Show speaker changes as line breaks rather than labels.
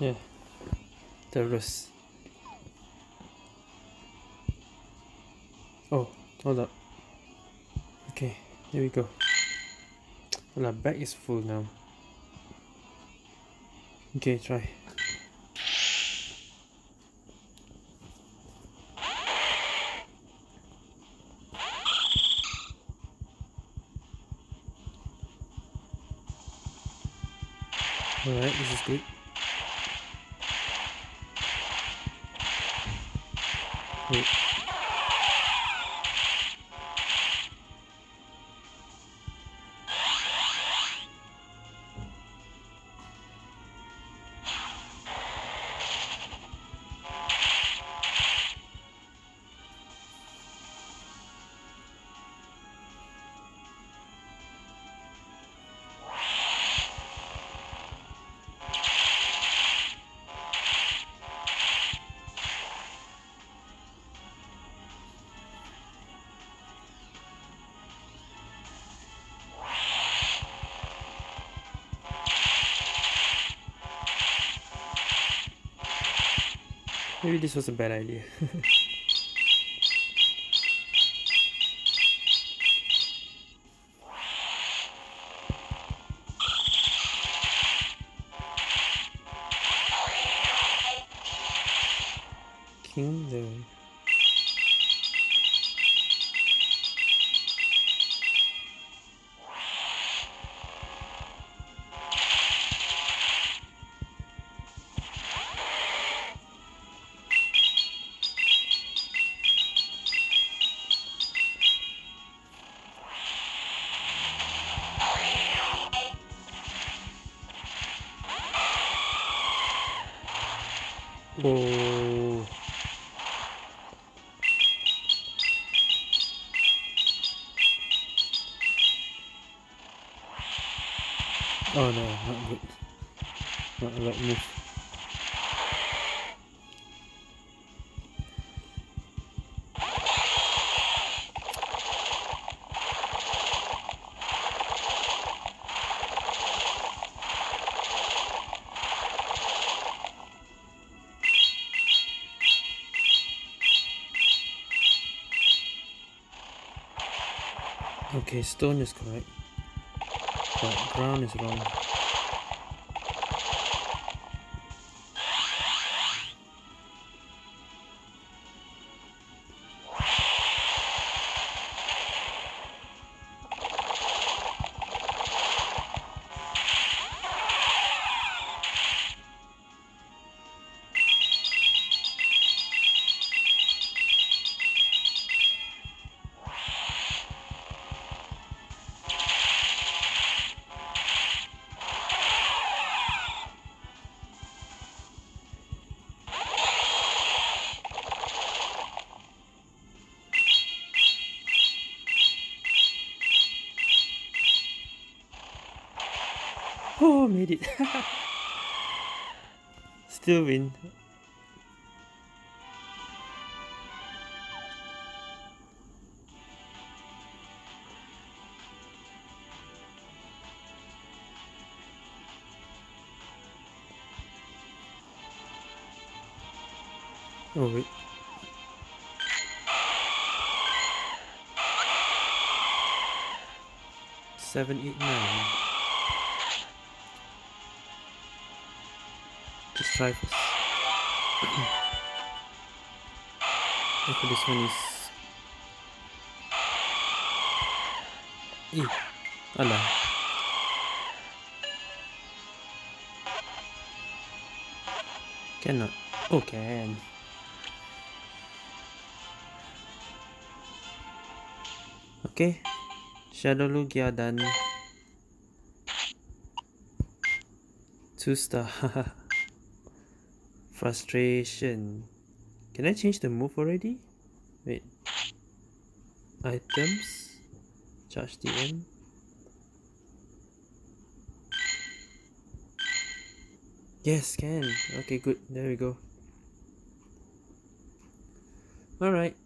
Yeah. Terrace. Oh, hold up. Okay, here we go. Well, our bag is full now. Okay, try. Alright, this is good. Wait. Maybe this was a bad idea. Kingdom. Oh. No, not good. Not the right move. Okay, stone is correct. But ground is wrong. Oh, made it. Still win. Oh wait. Seven, eight, nine. Just try first. okay, this one is. Eh, alah. Cannot. Oh, can. Okay. Shadow Lugia done. Two star. Frustration. Can I change the move already? Wait. Items. Charged TM Yes, can. Okay, good. There we go. Alright.